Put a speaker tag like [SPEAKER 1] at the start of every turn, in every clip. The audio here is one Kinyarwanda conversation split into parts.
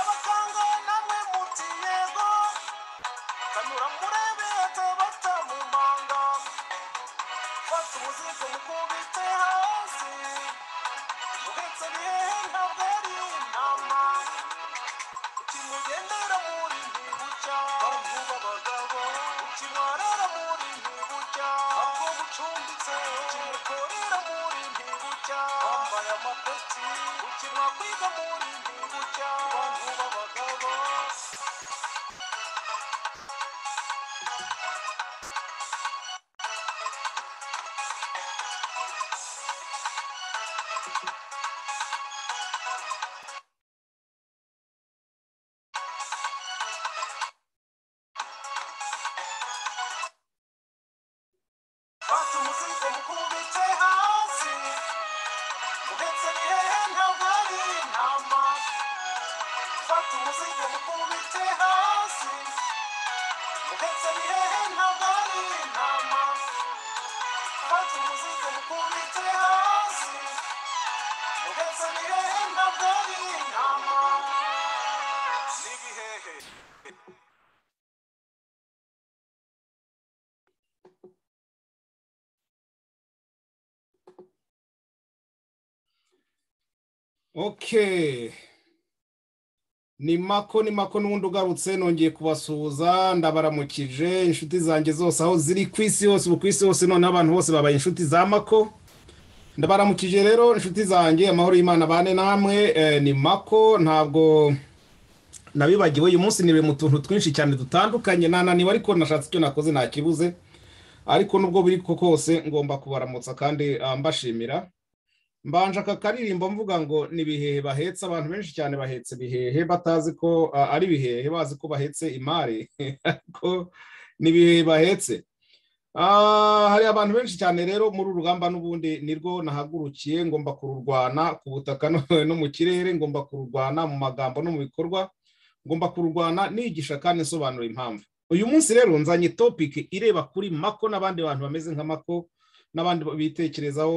[SPEAKER 1] abakanga
[SPEAKER 2] okay. Ni mako ni mako n'ubundi ugarutse nongeye kubasuhuza ndabaramukije inshuti zanjye zose aho ziri ku isi hose ubu ku isi hose noneho abantu bose babaye inshuti za mako. Ndabaramukije rero inshuti zanjye amahoro y'imana bane namwe eh, ni mako ntabwo nabibagiwe uyu munsi ni we mu tuntu twinshi cyane dutandukanye nananiwe ariko nashatse icyo nakoze ntakibuze ariko nubwo biri ko kose ngomba kubaramutsa kandi ah, mbashimira. Mbanje aka karirimbo mvuga ngo ni ibihehe bahetse abantu benshi cyane bahetse ibihehe batazi ko ari ibihehe bazi ko bahetse imari. Ariko ni ibihehe bahetse. Ah, hari abantu benshi cyane rero muri uru rugamba n'ubundi nirwo nahagurukiye ngomba kururwana ku butaka no mu kirere ngomba kururwana mu magambo no mu bikorwa ngomba kururwana nigisha kandi nsobanura impamvu. Uyu munsi rero nzanye topiki ireba kuri mako n'abandi bantu bameze nka mako n'abandi bitekerezaho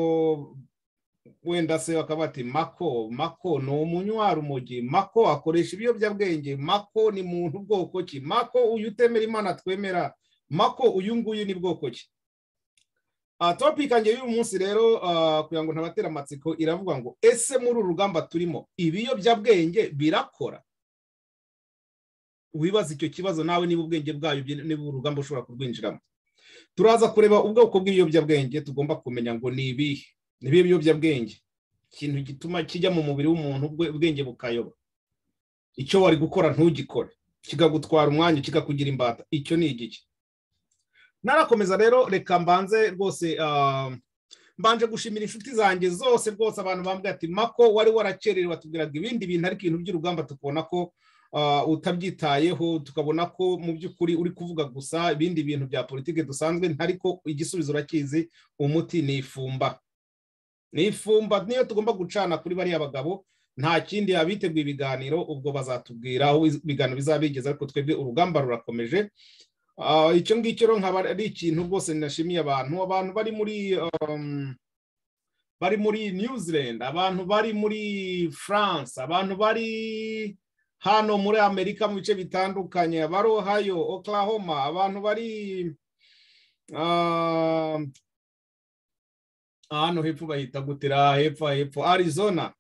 [SPEAKER 2] wenda se bakaba bati mako mako ni umunywa urumogi mako akoresha ibiyobyabwenge. Mako ni muntu bwoko ki? Mako uyu utemera imana twemera. Mako uyu nguyu ni bwoko ki? Topic yanjye y'uyu munsi rero uh, kugira ngo ntabatera amatsiko iravuga ngo ese muri uru rugamba turimo ibiyobyabwenge birakora? Wibaza icyo kibazo nawe niba ubwenge bwayo niba urugamba ushobora kurwinjiramo. Turaza kureba ubwoko bw'ibiyobyabwenge tugomba kumenya ngo ni ibihe. Ni ibihe biyobyabwenge? Ikintu gituma kijya mu mubiri w'umuntu ubwenge bukayoba. Icyo wari gukora ntugikore. Kikagutwara umwanya kikakugira imbata. Icyo ni igiki? Narakomeza rero reka mbanze rwose mbanje gushimira inshuti zanjye zose rwose abantu bambwira ati mako wari warakererewe watubwiraga ibindi bintu ariko ibintu by'urugamba tukabona ko utabyitayeho tukabona ko mu by'ukuri uri kuvuga gusa ibindi bintu bya politiki dusanzwe ariko igisubizo urakizi umuti ni ifumba. Ni ifumba niyo tugomba gucana kuri bariya bagabo nta kindi abiteguye ibiganiro ubwo bazatubwira aho ibiganiro bizaba bigeze ariko twebwe urugamba rurakomeje. Icyo ngicyo rero nkaba ari ikintu rwose ninashimiye abantu. Abantu bari muri bari muri new zealand abantu bari muri france abantu bari hano muri amerika mu bice bitandukanye bari ohio oklahoma abantu bari hano hepfo bahita gutira hepfo hepfo. Arizona.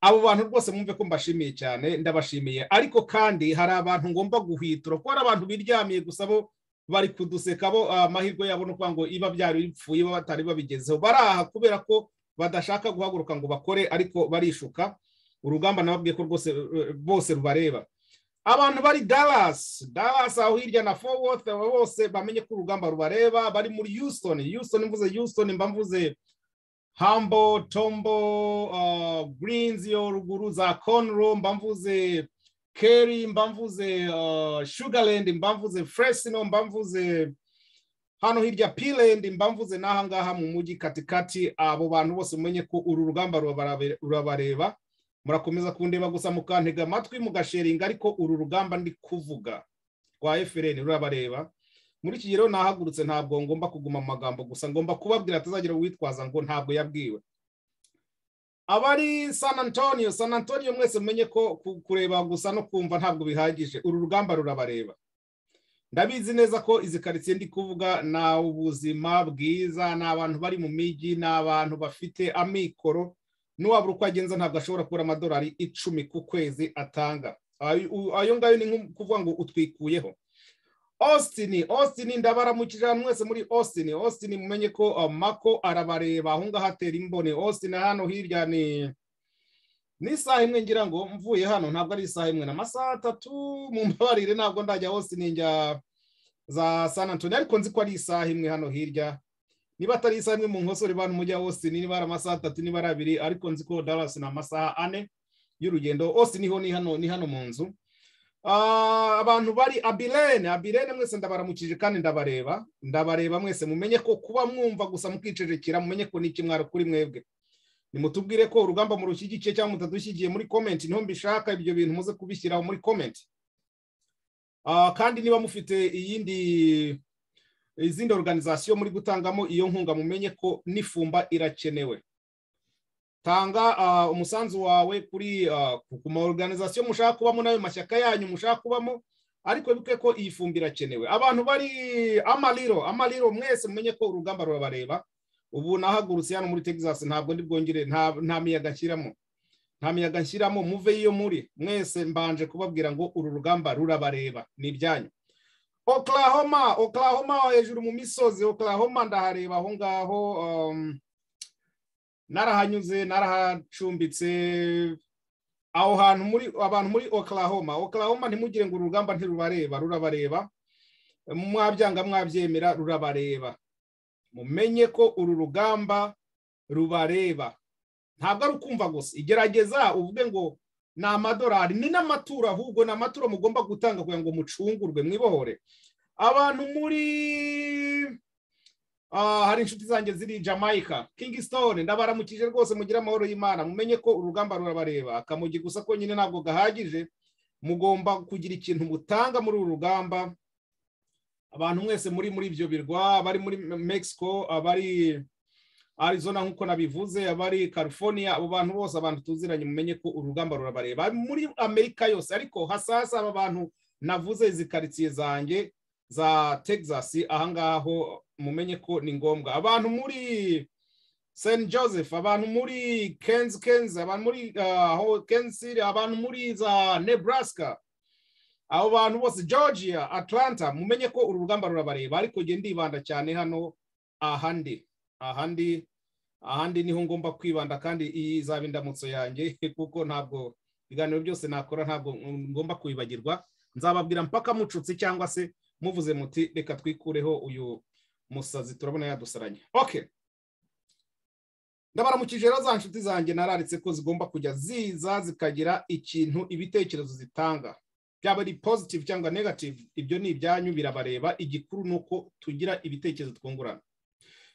[SPEAKER 2] Abo bantu rwose mwumve ko mbashimiye cyane ndabashimiye. Ariko kandi hari abantu ngomba guhwitura kuko hari abantu biryamiye gusa bo bari kuduseka bo amahirwe yabo no kuvuga ngo iba byari bipfuye batari babigezeho. Baraha kubera ko badashaka guhaguruka ngo bakore ariko barishuka. Urugamba nababwiye ko rwose bose rubareba. Abantu bari Dallas. Dallas aho hirya na Fort Worth bose bamenye ko urugamba rubareba. Bari muri Houston. Houston mvuze Houston mba mvuze hambo tombo uh, greens yo ruguru za conro mba mvuze keri mba mvuze uh, sugarland mba mvuze fresno mba mvuze hano hirya piland mba mvuze n'aha ngaha mu mujyi katikati. Abo bantu bose mumenye ko uru rugamba rurabareba. Murakomeza kundeba gusa mukantega amatwi mugasheringa ariko uru rugamba ndi kuvuga. Rwa efuperi rurabareba. Muri iki gihe rero nahagurutse ntabwo ngomba kuguma mu magambo gusa ngomba kubabwira atazagira uwitwaza ngo ntabwo yabwiwe. Abari san antonio. San antonio mwese mumenye ko kureba gusa no kumva ntabwo bihagije. Uru rugamba rurabareba. Ndabizi neza ko izi karitsiye ndi kuvuga ni ubuzima bwiza ni abantu bari mu mijyi ni abantu bafite amikoro. N'uwabura uko agenza ntabwo ashobora kubura amadolari icumi ku kwezi atanga. Ayo ngayo ni kuvuga ngo utwikuyeho. Austin Austin ndabaramukije hano mwese muri Austin. Austin mumenye ko mako arabareba aho ngaho atera imboni. Austin hano hirya ni n'isaha imwe ngira ngo mvuye hano ntabwo ari isaha imwe n'amasaha atatu. Mu mbabarire ntabwo ndajya Austin njya za San Antonio ariko nzi ko ari isaha imwe hano hirya. Niba atari isaha imwe mu nkosore bantu mujya Austin niba ari amasaha atatu niba ari abiri ariko nzi ko Dallas ni amasaha ane y'urugendo. Austin ni ho ni hano ni hano mu nzu. Abantu bari abirene abirene mwese ndabaramukije kandi ndabareba. Ndabareba mwese. Mumenye ko kuba mwumva gusa mukicecekera mumenye ko ni ikimwaro kuri mwebwe. Nimutubwire ko urugamba murushyigikiye cyangwa mutadushyigiye muri komenti ni ho mbishaka ibyo bintu muze kubishyiraho muri komenti kandi niba mufite iyindi izindi organizasiyo muri gutangamo iyo nkunga mumenye ko n'ifumba irakenewe. Tanga umusanzu wawe kuri ku ma organizasiyo mushaka kubamo n'ayo mashyaka yanyu mushaka kubamo ariko bibuke ko iyi fumbi irakenewe. Abantu bari amariro amariro mwese mumenye ko urugamba rurabareba ubu nahagurutse hano muri texas ntabwo bwongere nta miyaga nshyiramo nta miyaga nshyiramo muve iyo muri mwese mbanje kubabwira ngo uru rugamba rurabareba ni ibyanyu. Oklahoma oklahoma hejuru mu misozi oklahoma ndahareba aho ngaho narahanyuze narahacumbitse aho hantu muri abantu muri oklahoma. Oklahoma ntimugire ngo urugamba ntirubareba rurabareba. Mwabyanga mwabyemera rurabareba. Mumenye ko uru rugamba rubareba. Ntabwo ari ukumva gusa. Igerageza uvuge ngo ni amadolari ni n'amaturo ahubwo ni amaturo mugomba gutanga kugira ngo mucungurwe mwibohore. Abantu muri hari inshuti zanjye ziri jamaica. Kingston ndabaramukije rwose mugire amahoro y'imana. Mumenye ko urugamba rurabareba. Akamugi gusa ko nyine ntabwo gahagije. Mugomba kugira ikintu mutanga muri uru rugamba. Abantu mwese muri muri ibyo birwa abari muri mexico abari arizona nk'uko nabivuze abari california abo bantu bose abantu tuziranye mumenye ko urugamba rurabareba. Muri amerika yose ariko hasasa aba bantu navuze izi karitsiye zanjye za texas ahangaho mumenye ko ni ngombwa. Abantu muri st joseph abantu muri kenzi kenzi abantu muri kenzi abantu muri za nebraska abo bantu bose georgia atlanta mumenye ko uru rugamba rurabareba ariko njye ndibanda cyane hano ahandi ahandi ahandi ni ho ngomba kwibanda kandi iyi izaba indamutso yanjye kuko ntabwo ibiganiro byose nakora ntabwo ngomba kubibagirwa nzababwira mpaka mucutse cyangwa se muvuze muti reka twikureho uyu musazi turabona yadusaranye. Okay ndabaramukije rero za nshuti zanjye nararitse ko zigomba kujya ziza zikagira ikintu ibitekerezo zitanga. Byaba ari positive cyangwa negative ibyo ni ibyanyu birabareba. Igikuru ni uko tugira ibitekerezo twungurana.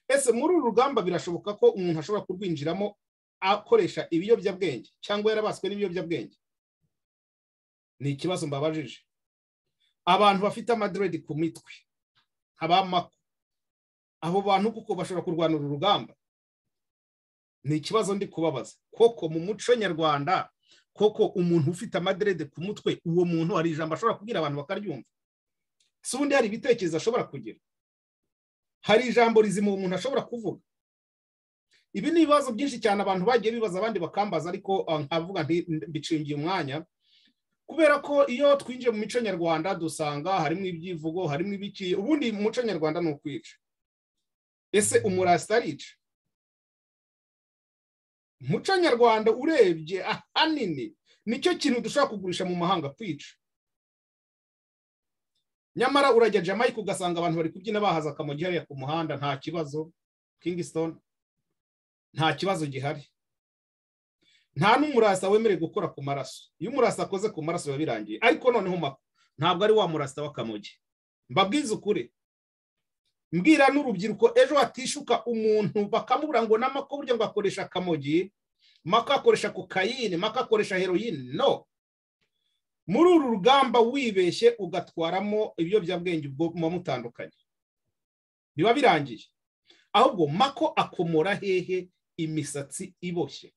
[SPEAKER 2] Ese muri uru rugamba birashoboka ko umuntu ashobora kurwinjiramo akoresha ibiyobyabwenge cyangwa yarabaswe n'ibiyobyabwenge? Ni ikibazo mbabajije. Abantu bafite amadiredi ku mitwe abamako abo bantu kuko bashobora kurwana uru rugamba? Ni ikibazo ndi kubabaza. Koko mu muco nyarwanda koko umuntu ufite amadirede ku mutwe uwo muntu hari ijambo ashobora kubwira abantu bakaryumva? Si ubundi hari ibitekerezo ashobora kugira? Hari ijambo rizima uwo muntu ashobora kuvuga? Ibi ni ibibazo byinshi cyane abantu bagiye bibaza abandi bakambaza ariko nkavuga mbicungiye umwanya. Kubera ko iyo twinjiye mu mico nyarwanda dusanga harimo ibyivugo harimo ibiki ubundi mu muco nyarwanda ni ukwica. Ese umurasita arica muco nyarwanda urebye ahanini ni cyo kintu dushobora kugurisha mu mahanga kwica. Nyamara urajya jamaica ugasanga abantu bari kubyina bahaza akamogi hariya ku muhanda nta kibazo. Kingston nta kibazo gihari. Nta n'umurasa wemerewe gukora ku maraso. Iyo umurasa akoze ku maraso biba birangiye. Ariko noneho ntabwo ari wa murasa w'akamogi. Mbabwize ukuri. Mbwira n'urubyiruko ejo hatishuka umuntu bakamubura ngo n'amako burya ngo akoresha akamogi mako akoresha kokayine mako akoresha heroyine no. Muri uru rugamba wibeshye ugatwaramo ibiyobyabwenge ubwo muba mutandukanye biba birangiye. Ahubwo mako akomora hehe imisatsi iboshye.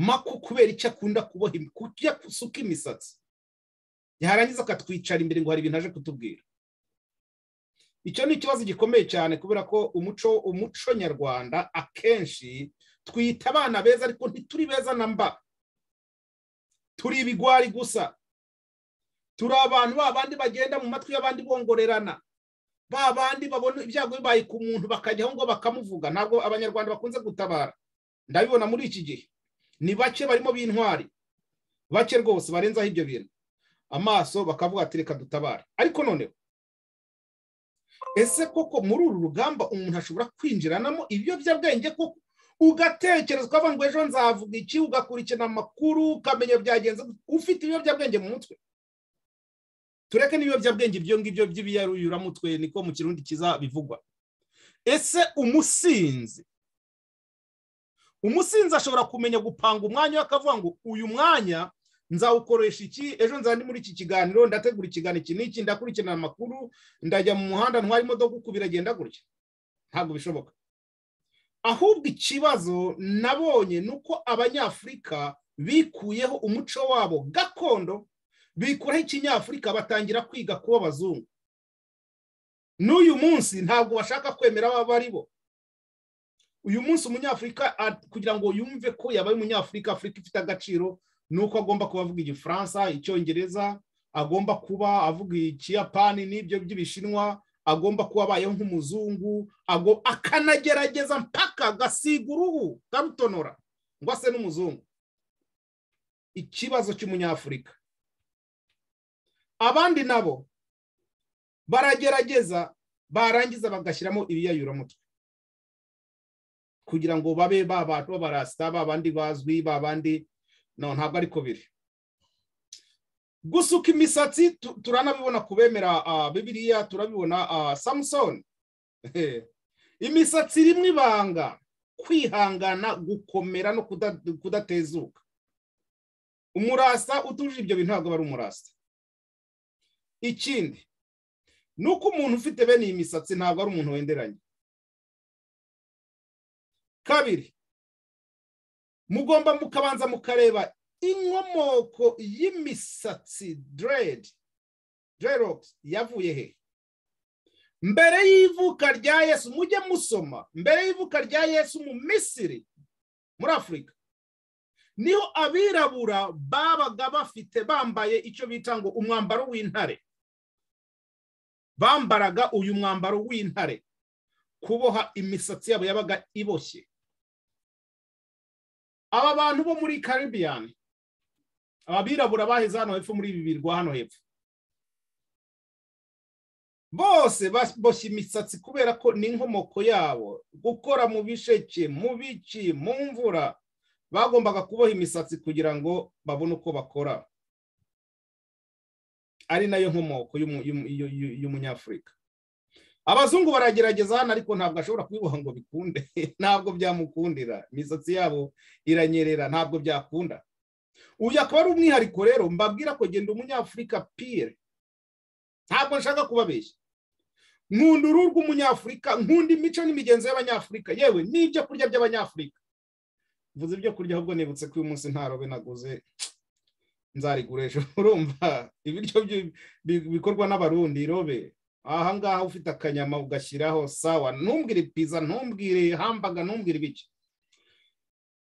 [SPEAKER 2] Mako kubera icyo akunda kuboha kujya gusuka imisatsi. Yarangiza akatwicara imbere ngo hari ibintu aje kutubwira. Icyo ni ikibazo gikomeye cyane kubera ko umuco umuco nyarwanda akenshi twita abana beza ariko ntituri beza na mba. Turi ibigwari gusa. Turi abantu ba bandi bagenda mu matwi y'abandi bongorerana. Ba bandi babona ibyago bibaye ku muntu bakajyaho ngo bakamuvuga. Ntabwo abanyarwanda bakunze gutabara. Ndabibona muri iki gihe. Ni bake barimo b'intwari. Bake rwose barenzaho ibyo bintu. Amaso bakavuga ati reka dutabare. Ariko noneho ese koko muri uru rugamba umuntu ashobora kwinjiranamo ibiyobyabwenge koko? Ugatekereza ukavuga ngo ejo nzavuga iki ugakurikirana amakuru ukamenya byagenze ufite ibiyobyabwenge mu mutwe? Tureke n'ibiyobyabwenge ibyo ngibyo by'ibiyaruyuramutwe niko mu kirundi kiza bivugwa ese umusinzi umusinzi ashobora kumenya gupanga umwanya we akavuga ngo uyu mwanya nzawukoresha iki? Ejo nzandi muri iki kiganiro ndategura ikiganiro iki n'iki ndakurikirana amakuru ndajya mu muhanda ntwara imodoka uko biragenda gutya. Ntabwo bishoboka. Ahubwo ikibazo nabonye ni uko abanyafurika bikuyeho umuco wabo gakondo bikuraho ikinyafurika batangira kwiga kuba abazungu. N'uyu munsi ntabwo bashaka kwemera abo ari bo. Uyu munsi umunyafurika kugira ngo yumve ko yabaye umunyafurika afurika ifite agaciro ni uko agomba kuba avuga igifaransa icyongereza agomba kuba avuga ikiyapani n'ibyo by'ibishinwa agomba kuba abayeho nk'umuzungu akanagerageza mpaka agasiga uruhu karutonora ngo ase n'umuzungu. Ikibazo cy'umunyafurika abandi nabo baragerageza barangiza bagashyiramo ibiyayuramutwe kugira ngo babe ba bantu b'abarasita ba bandi bazwi ba bandi no ntabwo ariko biri. Gusuka imisatsi turanabibona ku bemera bibiriya turabibona samusoni imisatsi irimo ibanga kwihangana gukomera no kudatezuka. Umurasa utuje ibyo bintu ntabwo ari umurasa ikindi ni uko umuntu ufite bene iyi misatsi ntabwo ari umuntu wenderanye. Kabiri mugomba mukabanza mukareba inkomoko y'imisatsi deredi derogisi yavuye he? Mbere y'ivuka rya yesu mujye musoma mbere y'ivuka rya yesu mu misiri muri afurika ni ho abirabura babaga bafite bambaye icyo bita ngo umwambaro w'intare. Bambaraga uyu mwambaro w'intare kuboha imisatsi yabo yabaga iboshye. Aba bantu bo muri caribbean abirabura baheze hano hepfo muri ibi birwa hano hepfo. Bose baboshye imisatsi kubera ko ni inkomoko yabo. Gukora mu bisheke mu biki mu mvura bagombaga kuboha imisatsi kugira ngo babone uko bakora. Ari na yo nkomoko y'umunyafurika abazungu baragerageza hano ariko ntabwo ashobora kubiboha ngo bikunde. Ntabwo byamukundira. Imisatsi yabo iranyerera ntabwo byakunda. Uyu akaba ari umwihariko rero mbabwira ko genda umunyafurika pire ntabwo nshaka kubabeshya. Nkunda uruhu rw'umunyafurika nkunda imico n'imigenzo y'abanyafurika. Yewe n'ibyo kurya by'abanyafurika. Mvuze ibyo kurya ahubwo nibutse ko uyu munsi nta robe naguze. Nzarigura ejo. Urumva? Ibiryo bikorwa n'abarundi robe. Aha ngaha ufite akanyama ugashyiraho sawa. Ntumbwire piza ntumbwire hambaga ntumbwire ibiki.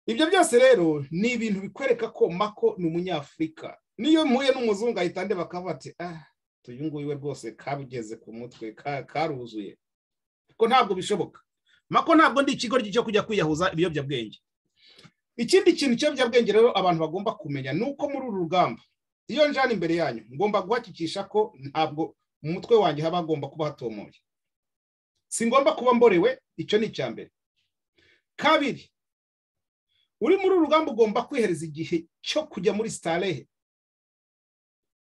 [SPEAKER 2] Ibyo byose rero ni ibintu bikwereka ko mako ni umunyafurika. Niyo mpuye n'umuzungu ahita ndeba akavuga ati ah uyu nguyu we rwose kabugeze ku mutwe karuzuye. Ko ntabwo bishoboka. Mako ntabwo ndi ikigo cyo kujya kwiyahuza ibiyobyabwenge. Ikindi kintu cy'ibiyobyabwenge rero abantu bagomba kumenya ni uko muri uru rugamba iyo njana imbere yanyu ngomba guhakikisha ko ntabwo mu mutwe wanjye haba hagomba kuba hatomoye. Si ngomba kuba mborewe icyo ni icya mbere. Kabiri uri muri uru rugamba ugomba kwihereza igihe cyo kujya muri sitarehe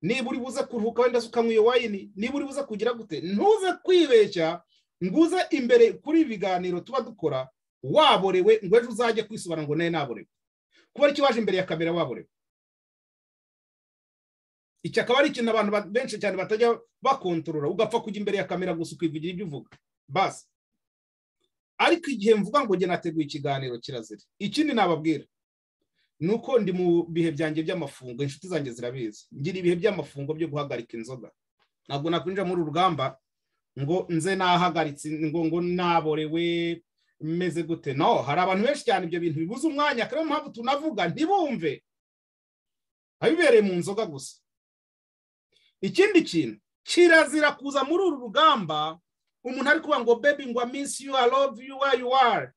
[SPEAKER 2] niba uri buze kuruhuka wenda se ukanywa iyo wayini niba uri buze kugira gute ntuze kwibeshya ngo uze imbere kuri ibi biganiro tuba dukora waborewe ngo ejo uzajye kwisobanura ngo nawe naborewe. Kuba ari cyo waje imbere ya kamera waborewe iki akaba ari ikintu abantu benshi cyane batajya bakontorora ugapfa kujya imbere ya kamera gusa ukivugira ibyo uvuga. Basi ariko igihe mvuga ngo njye nateguye ikiganiro kirazira. Ikindi nababwira. Ni uko ndi mu bihe byanjye by'amafungo inshuti zanjye zirabizi. Ngira ibihe by'amafungo byo guhagarika inzoga. Ntabwo nakwinjira muri uru rugamba ngo nze nahagaritse ngo ngo naborewe meze gute. No hari abantu benshi cyane ibyo bintu bibuze umwanya. Akaba mpamvu tunavuga ntibumve. Abibereye mu nzoga gusa. Ikindi kintu kirazira kuza muri uru rugamba umuntu ari kuvuga ngo bebi ngo minsi yu you where you are?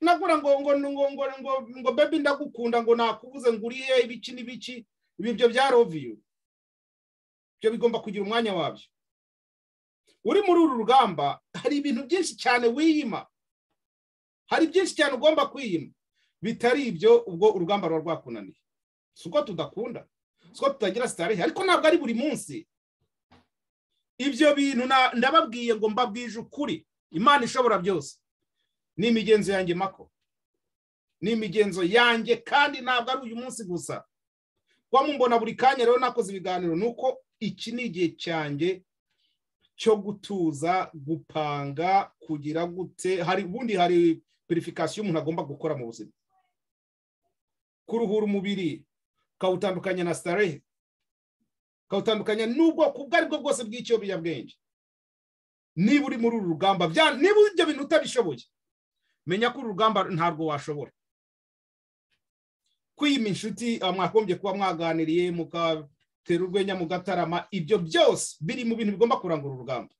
[SPEAKER 2] Nagura ngo ngo ngo ngo ngo ngo bebi ndagukunda ngo nakubuze ngo uriye ibiki n'ibiki? Ibi byo bya love you. Byo bigomba kugira umwanya wabyo. Uri muri uru rugamba hari ibintu byinshi cyane wiyima. Hari byinshi cyane ugomba kwiyima. Bitari ibyo ubwo urugamba ruba rwakunaniye. Si uko tudakunda. Si uko tutagira sitarehe ariko ntabwo ari buri munsi. Ibyo bintu ndababwiye ngo mbabwije ukuri. Imana ishobora byose. Ni imigenzo yanjye mako ni imigenzo yanjye kandi ntabwo ari uyu munsi gusa. Kuba mumbona buri kanya rero nakoze ibiganiro ni uko iki ni igihe cyanjye cyo gutuza gupanga kugira gute. Hari ubundi hari verifikasiyo umuntu agomba gukora mu buzima. Kuruhura umubiri ukawutandukanya na sitarehe ukawutandukanya n'ubwoko ubwo ari bwo bwose bw'ikiyobyabwenge. Niba uri muri uru rugamba niba ibyo bintu utabishoboye menya ko uru rugamba ntabwo washobora. Kwiyima inshuti mwagombye kuba mwaganiriye mukatera urwenya mugatarama ibyo byose biri mu bintu bigomba kurangura urugamba.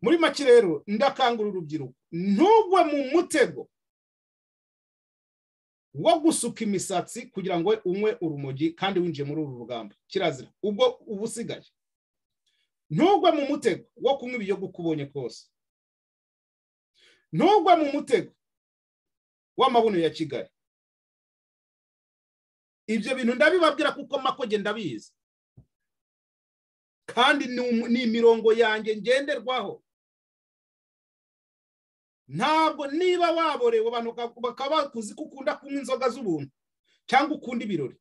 [SPEAKER 2] Muri make rero ndakangura urubyiruko. Ntugwe mu mutego. Wo gusuka imisatsi kugira ngo unywe urumogi kandi winjiye muri uru rugamba. Kirazira. Ubwo uba usigaye ntugwe mu mutego wo kunywa ibiyogo uko ubonye kose. Ntugwe mu mutego w'amabuno ya kigali. Ibyo bintu ndabibabwira kuko makoge ndabizi. Kandi ni imirongo yanjye ngenderwaho. Ntabwo niba waborewe abantu bakaba bakuzi ko ukunda kunywa inzoga z'ubuntu cyangwa ukunda ibirori.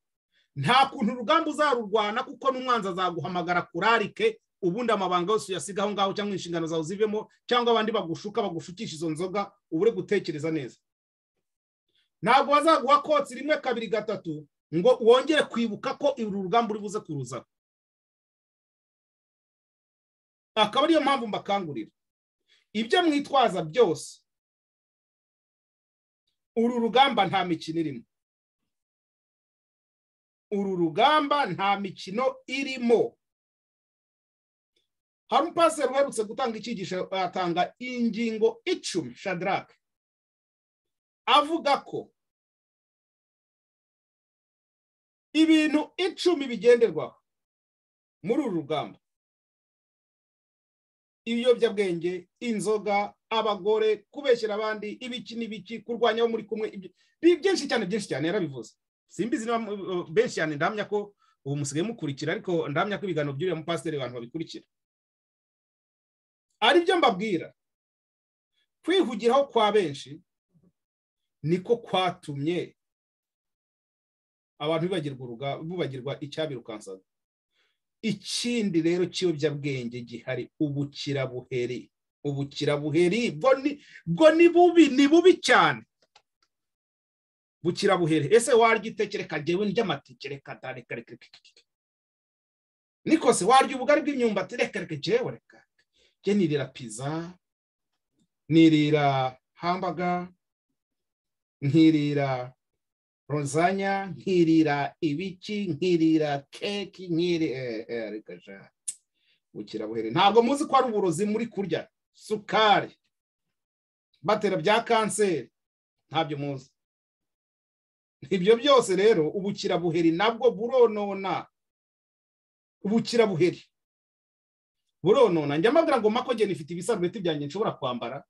[SPEAKER 2] Nta kuntu urugamba uzarurwana kuko n'umwanzi azaguhamagara kurarike ubundi amabanga yose uyasiga aho ngaho cyangwa inshingano zawe zivemo cyangwa abandi bagushuka bagushukisha izo nzoga ubure gutekereza neza. Ntabwo bazaguha kotsi rimwe kabiri gatatu ngo wongere kwibuka ko uru rugamba uri buze kuruzaho. Akaba ariyo mpamvu mbakangurira. Ibyo mwitwaza byose uru rugamba nta mikino irimo. Uru rugamba nta mikino irimo. Hari umupasiteri uherutse gutanga icyigisho atanga ingingo icumi shadarake avuga ko ibintu icumi bigenderwaho muri uru rugamba. Ibiyobyabwenge inzoga abagore kubeshyira abandi ibiki n'ibiki kurwanya abo muri kumwe. Byinshi cyane byinshi cyane yarabivuze. Simbizi niba benshi cyane ndamya ko ubu musigaye mukurikira ariko ndamya ko ibiganiro by'uriya mupasiteri abantu babikurikira. Ari byo mbabwira. Kwihugiraho kwa benshi niko kwatumye abantu bibagirwa icyabirukansaga. Ikindi rero cy'iyobyabwenge gihari ubukirabuheri ubukirabuheri bwo ni bubi ni bubi cyane. Bukirabuheri ese warya ngewe ry'amateke reka reka reka niko se warya ubugari bw'imyumbati? Reka reka ngewe reka. Njye nirira piza nirira hambaga nkirira rozanya nkirira ibiki nkirira keki nkiri reka ja bukirabuheri ntabwo muzi ko ari uburozi muri kurya. Sukari. Batera bya kanseri. Ntabyo muzi. Ibyo byose rero ubukirabuheri nabwo buronona. Ubukirabuheri buronona. Njya mbabwira ngo makogeni ifite ibisarubeti byanjye nshobora kwambara.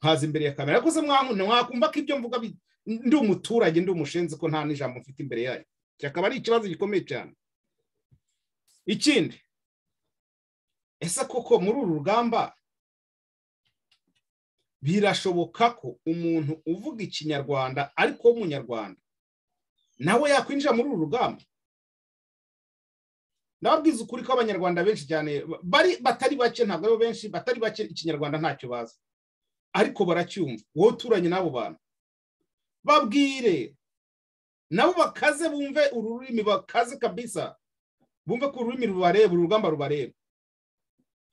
[SPEAKER 2] Nkaza imbere ya kamera. Se mwakumva ko ibyo mvuga ndi umuturage ndi umushenzi ko nta n'ijambo mfite imbere yayo. Akaba ari ikibazo gikomeye cyane. Ikindi ese koko muri uru rugamba birashoboka ko umuntu uvuga ikinyarwanda ariko w'umunyarwanda nawe yakwinjira muri uru rugamba? Ndababwiza ukuri ko abanyarwanda benshi cyane bari batari bake ntabwo ari bo benshi batari bake ikinyarwanda ntacyo bazi. Ariko baracyumva wowe uturanye n'abo bantu. Babwire. Nabo bakaze bumve uru rurimi bakaze kabisa bumve ko ururimi rubareba uru rugamba rubareba.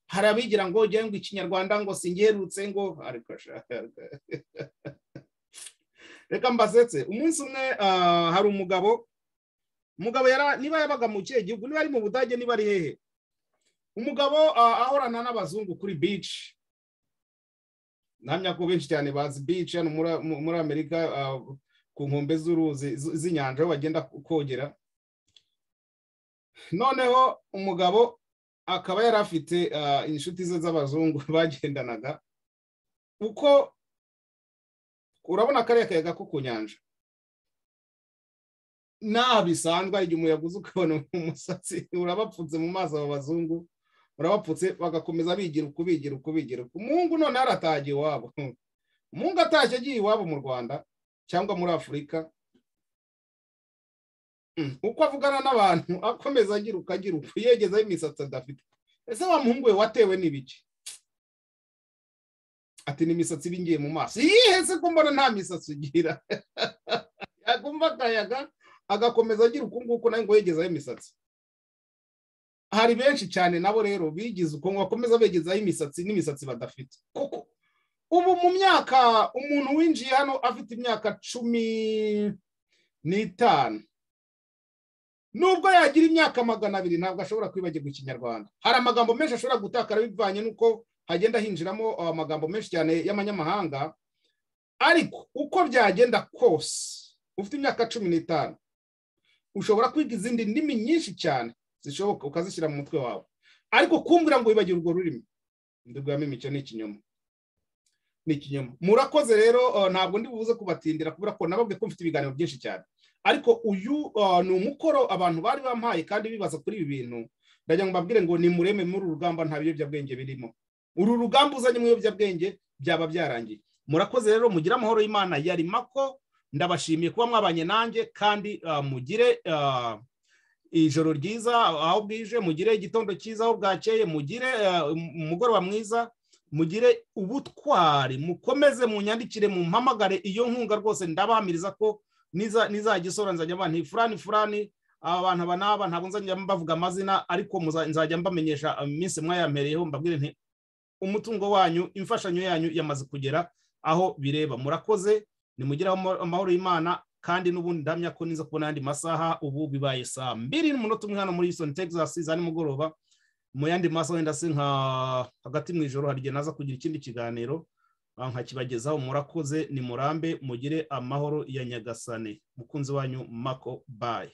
[SPEAKER 2] Hari abigira ngo ujye ngo ikinyarwanda ngo singiherutse ngo ariko reka mbasetse. Umunsi umwe hari umugabo umugabo niba yabaga mu kihe gihugu niba ari mu budage niba ari hehe? Umugabo ahorana n'abazungu kuri bici ntamya ko benshi cyane bazi bici hano muri amerika ku nkombe z'uruzi z'inyanja aho bagenda kogera. Noneho umugabo akaba yari afite inshuti ze z'abazungu bagendanaga. Uko urabona kariya kayaga ko ku nyanja. Nta bisanzwe igihe umuyaga ukabona umusatsi urabapfutse mu maso abo bazungu. Urabapfutse bagakomeza bigira uku bigira uku bigira uku. Umuhungu noneho aratagiye iwabo. Umuhungu atashye agiye iwabo mu rwanda cyangwa muri afurika. Uko avugana n'abantu akomeza agira uko agira uku. Yegezaho imisatsi adafite. Ese wa muhungu we watewe n'ibiki? Ati ni imisatsi ibingiye mu maso. Yihese ko mbona nta misatsi ugira yakumva akayaga agakomeza agira uku nguku nawe ngo yegezaho imisatsi. Hari benshi cyane nabo rero bigize uko ngo bakomeza begezaho imisatsi n'imisatsi badafite. Kuko ubu mu myaka umuntu winjiye hano afite imyaka cumi n'itanu. Nubwo yagira imyaka magana abiri ntabwo ashobora kwibagirwa ikinyarwanda. Hari amagambo menshi ashobora gutakara bivanye n'uko hagenda hinjiramo amagambo menshi cyane y'amanyamahanga. Ariko uko byagenda kose ufite imyaka cumi n'itanu ushobora kwiga izindi ndimi nyinshi cyane. Zishoboka ukazishyira mu mutwe wawe. Ariko kumbwira ngo wibagire urwo rurimi. Ndurwamo imico ni ikinyoma. Ni ikinyoma. Murakoze rero ntabwo ndi buze kubatindira kubera ko nababwiye ko mfite ibiganiro byinshi cyane. Ariko uyu ni umukoro abantu bari bampaye kandi bibaza kuri ibi bintu. Ndagira ngo mbabwire ngo ni mureme muri uru rugamba nta biyobyabwenge birimo. Uru rugamba uzanye mu biyobyabwenge byaba byarangiye. Murakoze rero mugire amahoro y'imana. Yari mako ndabashimiye kuba mwabanye nanjye kandi mugire ijoro ryiza aho bwije mugire igitondo cyiza aho bwakeye mugire umugoroba mwiza mugire ubutwari mukomeze munyandikire mu mpamagare iyo nkunga rwose ndabahamiriza ko nizajya isora nzajya abantu furani furani aba bantu aba n'aba ntabwo nzajya mbavuga amazina ariko nzajya mbamenyesha iminsi mwayampereyeho mbabwire nti umutungo wanyu imfashanyo yanyu yamaze kugera aho bireba murakoze nimugire amahoro y'imana kandi n'ubundi ndamya ko niza kubona ayandi masaha ubu bibaye saa mbiri n'umunota umwe hano muri Houston Texas za nimugoroba. Mu yandi masaha wenda se nka hagati mu ijoro hari igihe naza kugira ikindi kiganiro nkakibagezaho murakoze ni murambe mugire amahoro ya nyagasane mukunzi wanyu mako bayi